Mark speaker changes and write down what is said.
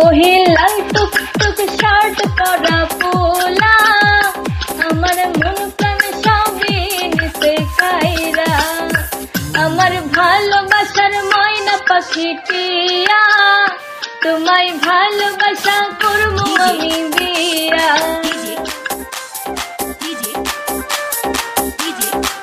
Speaker 1: ওহে লাল টুক টুক শার্ট করা পোলা, আমার মন প্রাণ সবই নিতে কাইরা আমার ভালোবাসার ময়না পাখিটিয়া, তোমায় ভালোবাসা করব আমি